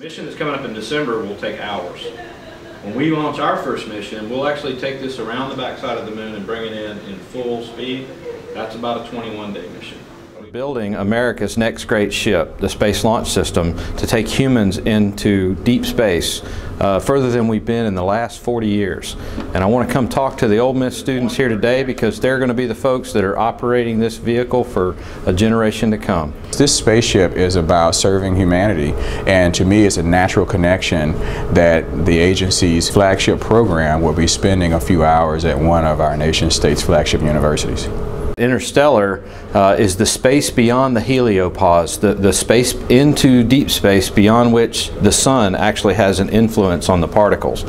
mission that's coming up in December will take hours. When we launch our first mission, we'll actually take this around the backside of the moon and bring it in in full speed. That's about a 21 day mission. Building America's next great ship, the Space Launch System, to take humans into deep space uh, further than we've been in the last 40 years. And I want to come talk to the Ole Miss students here today because they're going to be the folks that are operating this vehicle for a generation to come. This spaceship is about serving humanity, and to me, it's a natural connection that the agency's flagship program will be spending a few hours at one of our nation state's flagship universities. Interstellar uh, is the space beyond the heliopause, the, the space into deep space beyond which the sun actually has an influence on the particles.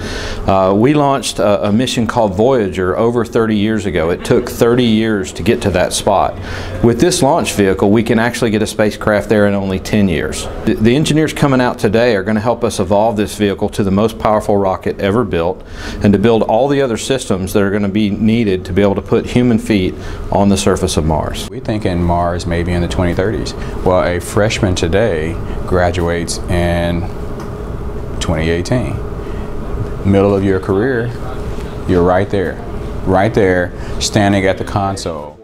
Uh, we launched a, a, mission called Voyager over 30 years ago. It took 30 years to get to that spot. With this launch vehicle, we can actually get a spacecraft there in only 10 years. The, the engineers coming out today are going to help us evolve this vehicle to the most powerful rocket ever built and to build all the other systems that are going to be needed to be able to put human feet on the surface of Mars. We think in Mars maybe in the 2030s. Well, a freshman today graduates in 2018. Middle of your career, you're right there, right there, standing at the console.